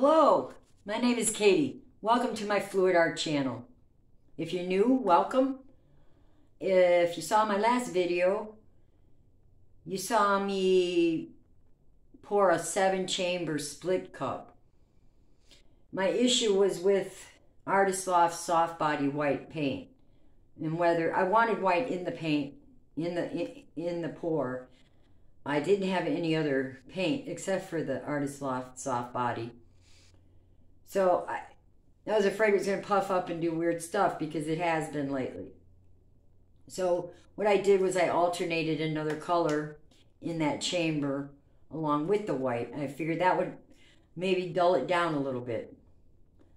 Hello, my name is Katie. Welcome to my Fluid Art channel. If you're new, welcome. If you saw my last video, you saw me pour a seven chamber split cup. My issue was with Artist Loft soft body white paint and whether I wanted white in the paint in the in, in the pour. I didn't have any other paint except for the Artist Loft soft body. So I, I was afraid it was going to puff up and do weird stuff because it has been lately. So what I did was I alternated another color in that chamber along with the white. I figured that would maybe dull it down a little bit.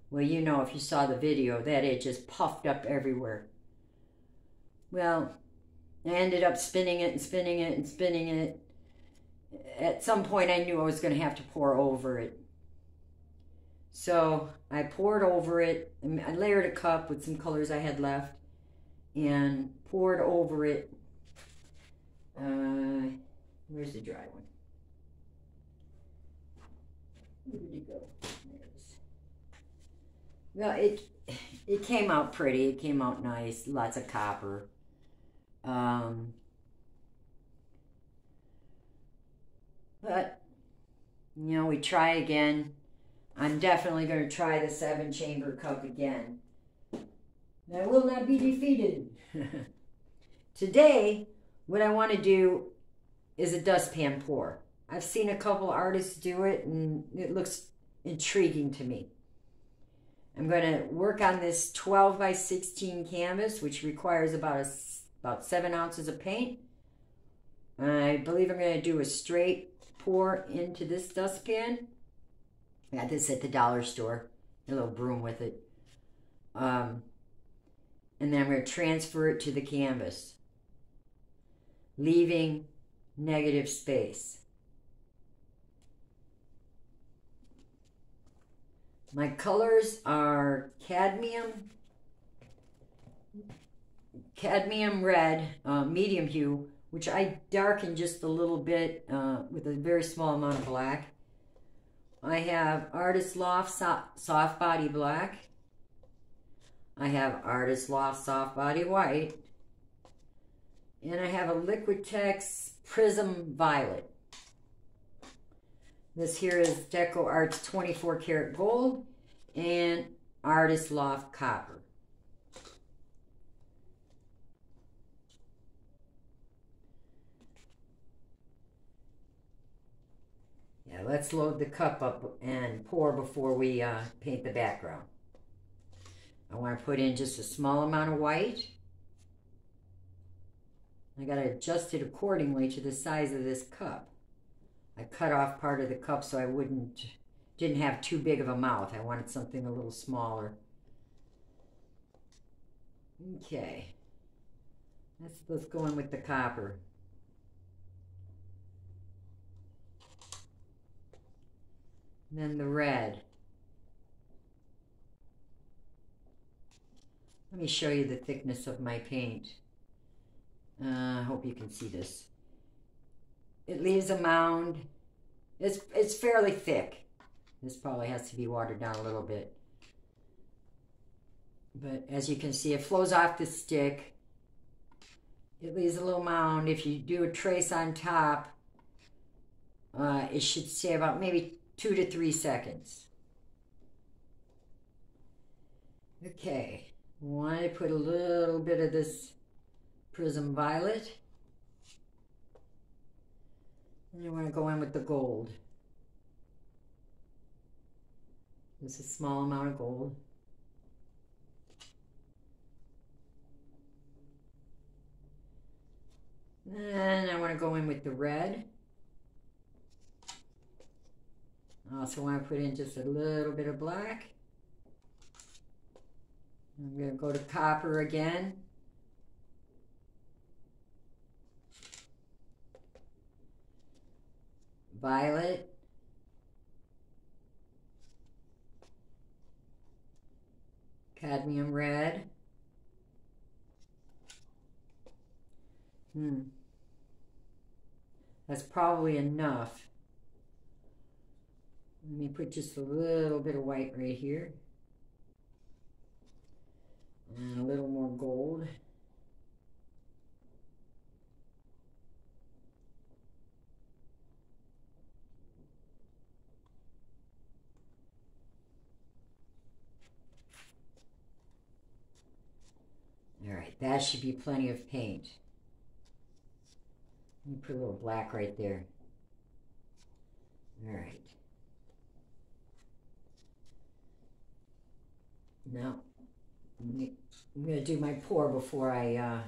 Well, you know, if you saw the video, that it just puffed up everywhere. Well, I ended up spinning it and spinning it and spinning it. At some point, I knew I was going to have to pour over it. So I poured over it. I layered a cup with some colors I had left and poured over it. Uh, where's the dry one? Where did it go? There it is. Well, it it came out pretty. It came out nice. Lots of copper. Um, but you know, we try again. I'm definitely going to try the seven chamber cup again. I will not be defeated. Today, what I want to do is a dustpan pour. I've seen a couple artists do it and it looks intriguing to me. I'm going to work on this 12 by 16 canvas, which requires about a, about seven ounces of paint. I believe I'm going to do a straight pour into this dustpan. I got this at the dollar store. A little broom with it. Um, and then I'm going to transfer it to the canvas, leaving negative space. My colors are cadmium, cadmium red, uh, medium hue, which I darken just a little bit uh, with a very small amount of black. I have Artist Loft Soft Body Black. I have Artist Loft Soft Body White. And I have a Liquitex Prism Violet. This here is Deco Arts 24 karat gold and Artist Loft Copper. Let's load the cup up and pour before we uh, paint the background. I want to put in just a small amount of white. I got to adjust it accordingly to the size of this cup. I cut off part of the cup so I wouldn't, didn't have too big of a mouth. I wanted something a little smaller. Okay. Let's, let's go in with the copper. And then the red. Let me show you the thickness of my paint. Uh, I hope you can see this. It leaves a mound. It's, it's fairly thick. This probably has to be watered down a little bit. But as you can see, it flows off the stick. It leaves a little mound. If you do a trace on top, uh, it should stay about maybe two to three seconds. Okay, want to put a little bit of this Prism Violet. And you want to go in with the gold. Just a small amount of gold. Then I want to go in with the red. I also want to put in just a little bit of black. I'm going to go to copper again. Violet. Cadmium red. Hmm. That's probably enough. Let me put just a little bit of white right here. And a little more gold. All right, that should be plenty of paint. Let me put a little black right there. All right. Now, I'm going to do my pour before I uh,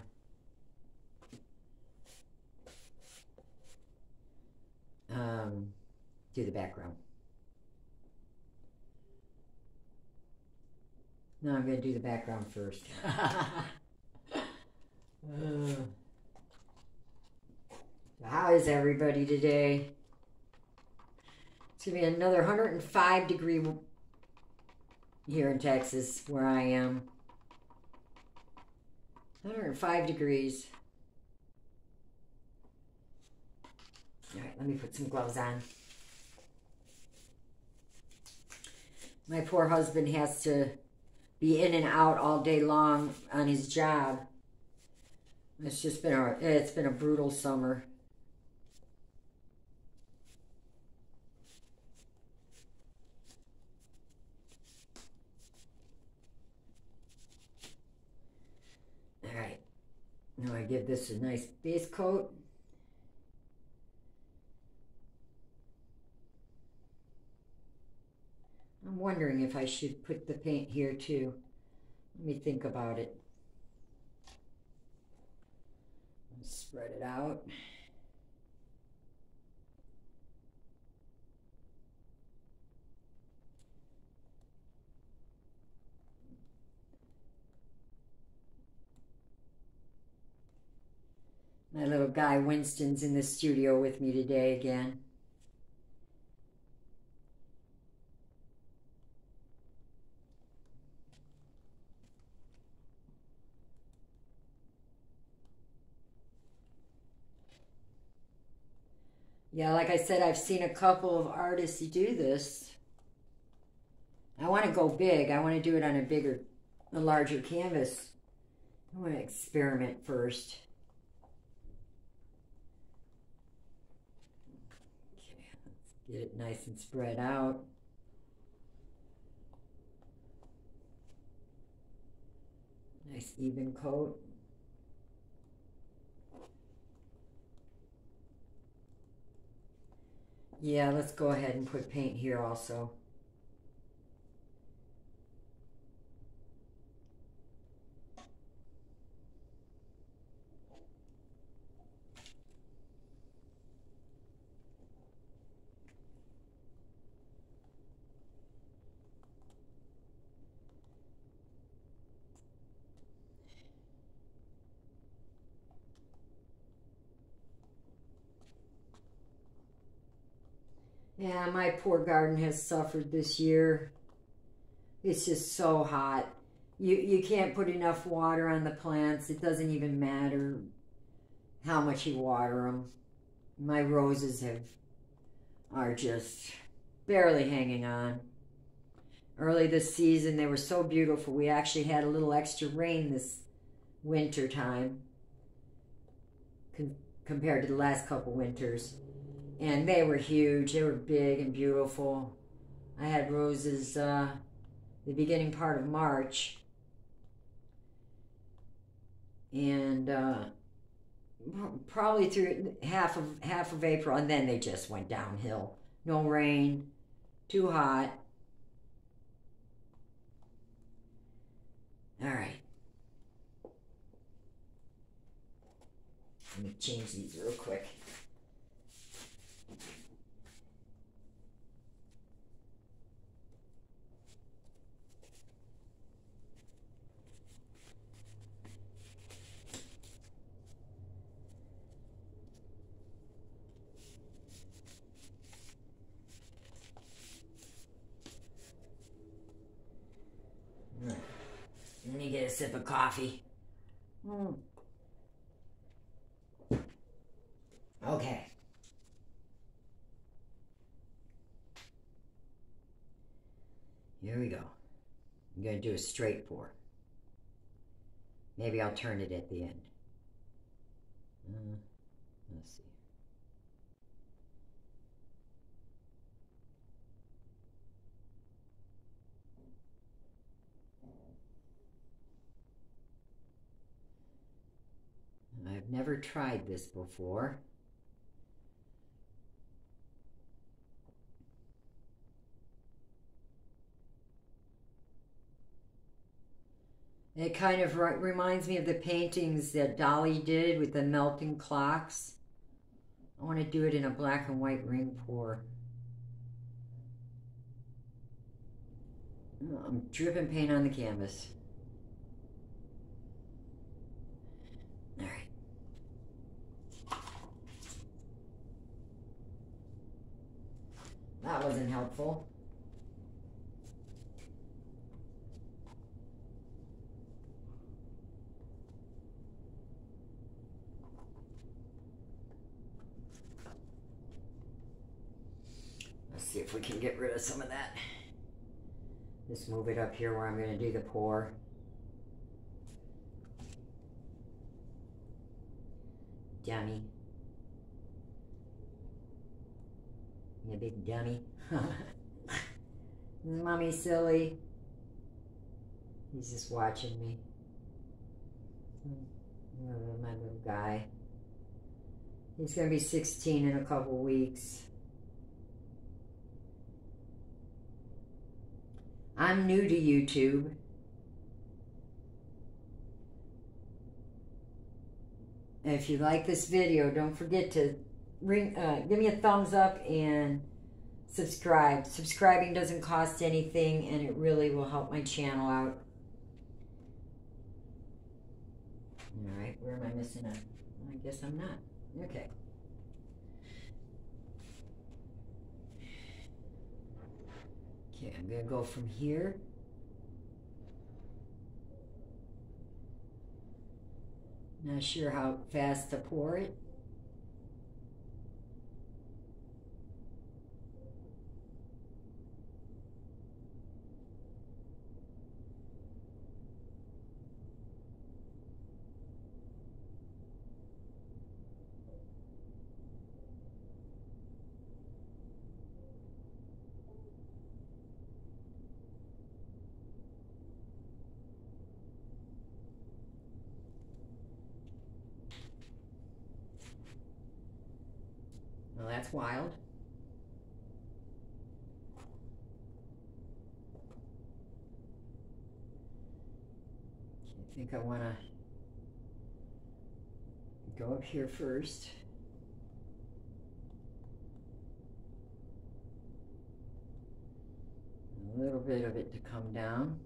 um, do the background. No, I'm going to do the background first. Uh, how is everybody today? It's going to be another 105 degree here in Texas where I am. 105 degrees. All right, let me put some gloves on. My poor husband has to be in and out all day long on his job. It's just been a it's been a brutal summer. All right. Now I give this a nice base coat. I'm wondering if I should put the paint here too. Let me think about it. Spread it out. My little guy Winston's in the studio with me today again. Yeah, like I said, I've seen a couple of artists do this. I want to go big. I want to do it on a bigger, a larger canvas. I want to experiment first. Okay, let's get it nice and spread out. Nice even coat. Yeah, let's go ahead and put paint here also. Yeah, my poor garden has suffered this year. It's just so hot. You you can't put enough water on the plants. It doesn't even matter how much you water them. My roses have are just barely hanging on. Early this season, they were so beautiful. We actually had a little extra rain this winter time compared to the last couple winters and they were huge. They were big and beautiful. I had roses uh, the beginning part of March, and uh, probably through half of half of April, and then they just went downhill. No rain, too hot. All right. Let me change these real quick. Let me get a sip of coffee. Mm. Okay. Here we go. I'm going to do a straight pour. Maybe I'll turn it at the end. Uh, let's see. I've never tried this before. It kind of reminds me of the paintings that Dalí did with the melting clocks. I want to do it in a black and white ring pour. I'm dripping paint on the canvas. All right. That wasn't helpful. see if we can get rid of some of that. Just it up here where I'm going to do the pour. Dummy. You big dummy. Mommy silly. He's just watching me. my little guy. He's going to be 16 in a couple weeks. I'm new to YouTube. If you like this video, don't forget to ring, uh, give me a thumbs up and subscribe. Subscribing doesn't cost anything and it really will help my channel out. All right, where am I missing a? I guess I'm not. Okay. I'm going to go from here. Not sure how fast to pour it. That's wild. I think I want to go up here first. A little bit of it to come down.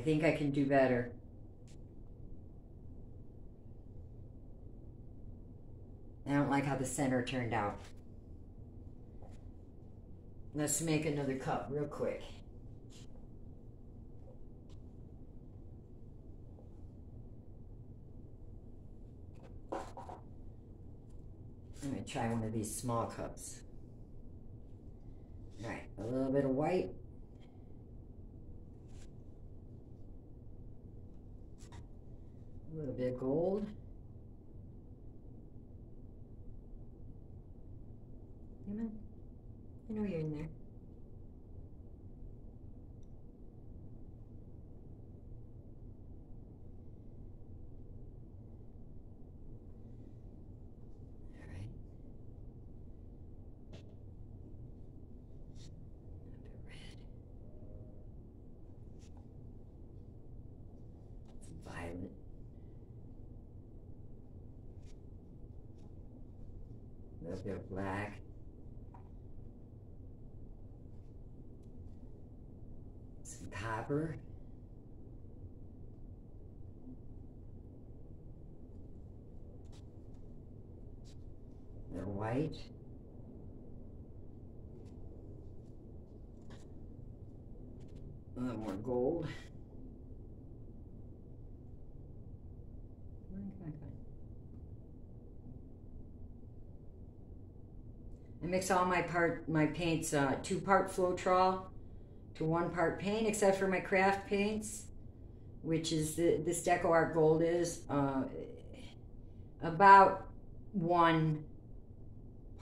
I think I can do better. I don't like how the center turned out. Let's make another cup real quick. I'm going to try one of these small cups. All right, a little bit of white. A little bit of gold. Come on. I know you're in there. Of black. Some copper. Little white. A little more gold. I mix all my part my paints uh, two part Floetrol to one part paint, except for my craft paints, which is the this Deco Art Gold is uh, about one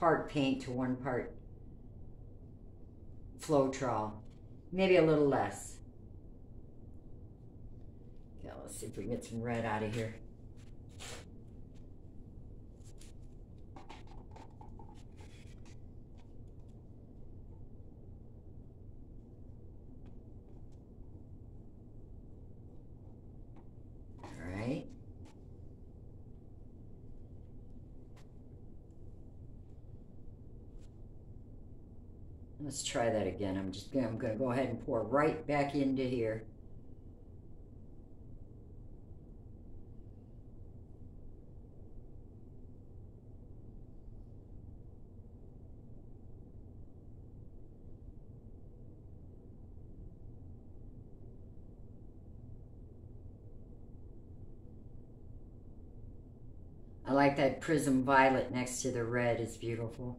part paint to one part Floetrol, maybe a little less. Okay, let's see if we can get some red out of here. Let's try that again. I'm just gonna, I'm going to go ahead and pour right back into here. I like that prism violet next to the red. It's beautiful.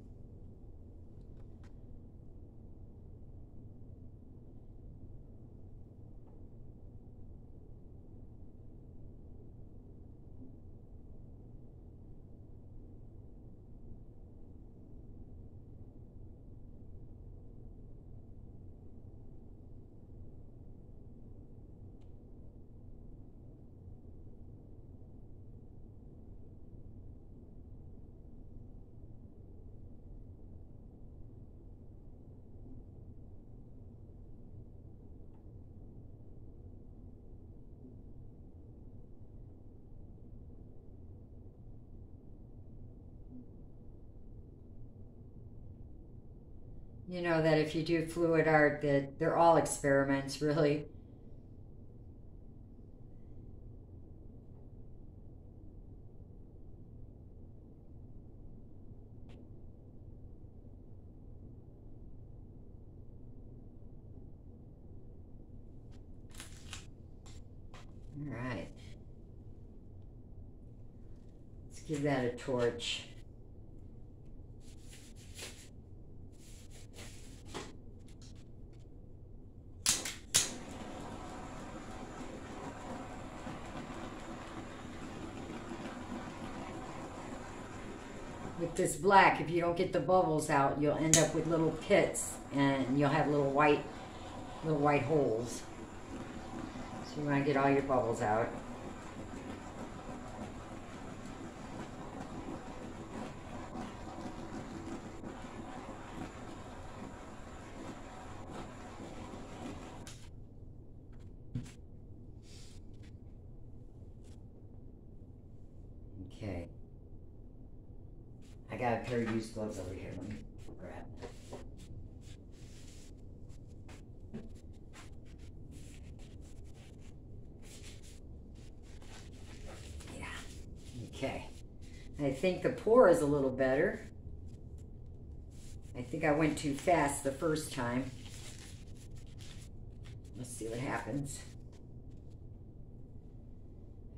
You know that if you do fluid art that they're all experiments really All right. Let's give that a torch. With this black, if you don't get the bubbles out, you'll end up with little pits and you'll have little white, little white holes. So you want to get all your bubbles out. Okay got a pair of used gloves over here. Let me grab. Yeah. Okay. I think the pour is a little better. I think I went too fast the first time. Let's see what happens.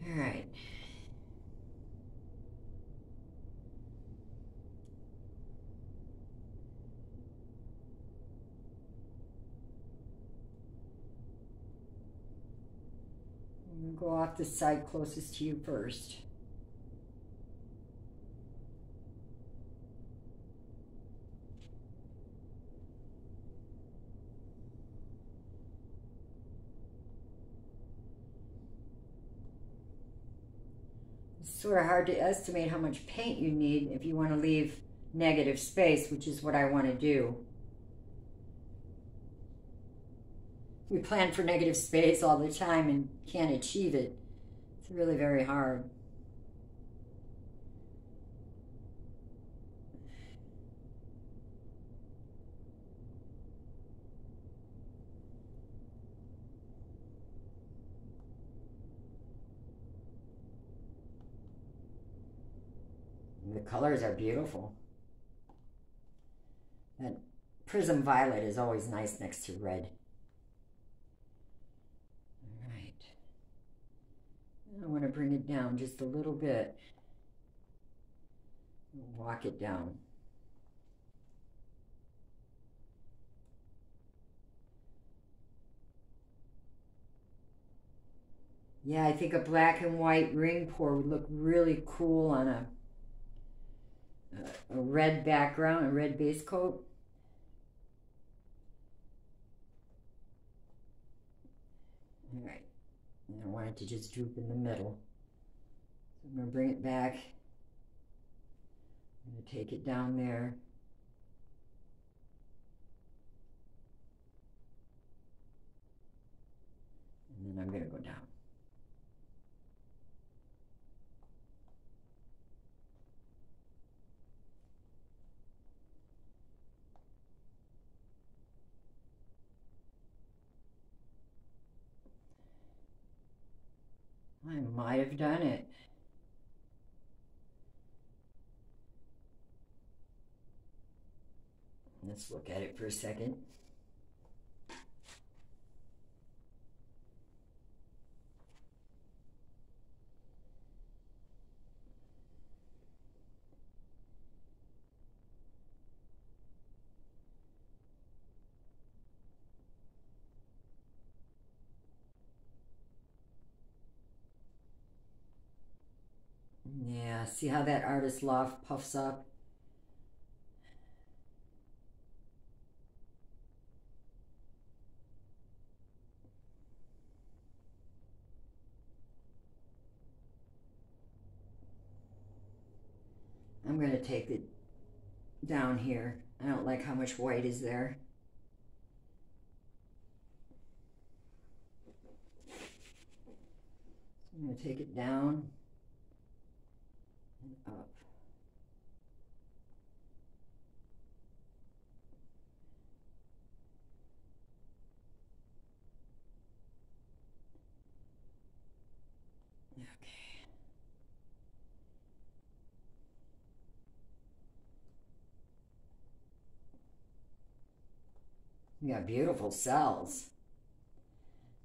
All right. Go off the side closest to you first. It's sort of hard to estimate how much paint you need if you want to leave negative space, which is what I want to do. we plan for negative space all the time and can't achieve it. It's really very hard. The colors are beautiful. That prism violet is always nice next to red. I want to bring it down just a little bit. Walk it down. Yeah, I think a black and white ring pour would look really cool on a a red background, a red base coat. All right, I want it to just droop in the middle. So I'm going to bring it back. I'm going to take it down there. And then I'm going to go down. I might have done it. Let's look at it for a second. Yeah, see how that artist loft puffs up? I'm going to take it down here. I don't like how much white is there. I'm going to take it down and up. Okay. You got beautiful cells.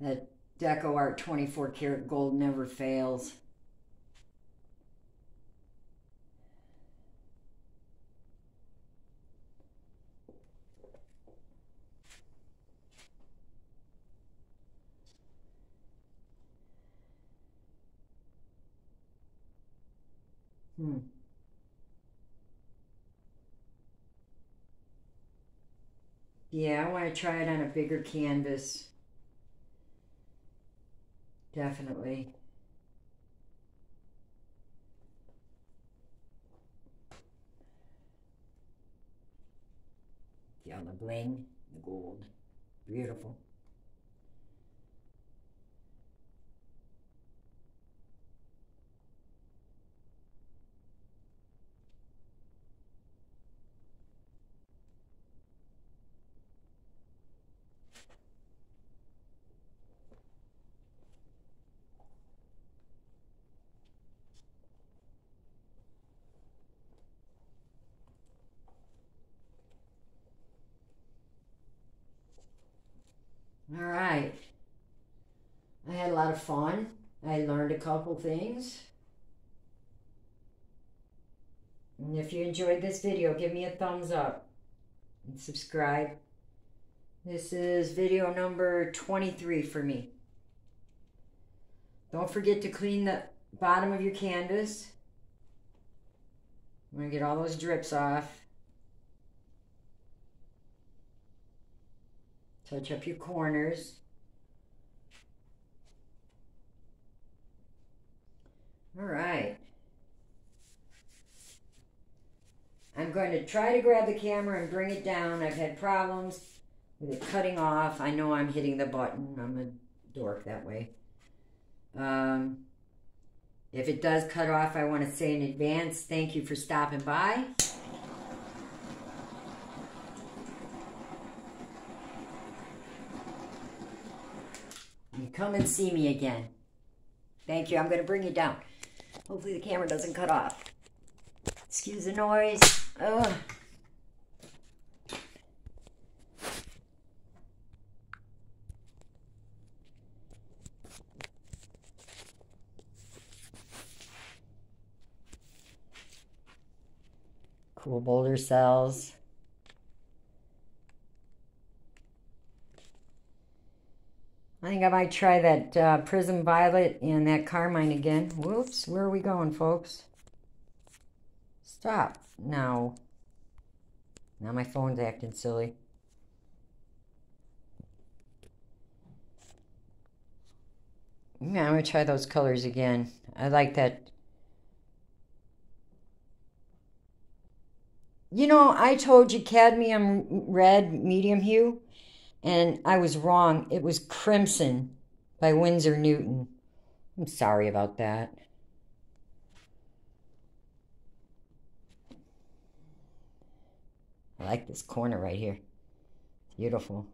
That Deco Art 24 karat gold never fails. Hmm. Yeah, I want to try it on a bigger canvas. Definitely. All the bling, the gold. Beautiful. All right. I had a lot of fun. I learned a couple things. And if you enjoyed this video, give me a thumbs up and subscribe. This is video number 23 for me. Don't forget to clean the bottom of your canvas. I'm going to get all those drips off. Touch up your corners. All right. I'm going to try to grab the camera and bring it down. I've had problems with it cutting off. I know I'm hitting the button. I'm a dork that way. Um, if it does cut off, I want to say in advance, thank you for stopping by. Come and see me again. Thank you. I'm going to bring you down. Hopefully the camera doesn't cut off. Excuse the noise. Ugh. Cool boulder cells. I think I might try that uh, Prism Violet and that Carmine again. Whoops, where are we going, folks? Stop. Now. Now my phone's acting silly. Yeah, I'm going to try those colors again. I like that. You know, I told you cadmium red medium hue, and I was wrong. It was crimson by Winsor Newton. I'm sorry about that. I like this corner right here. Beautiful.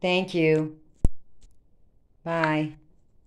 Thank you. Bye.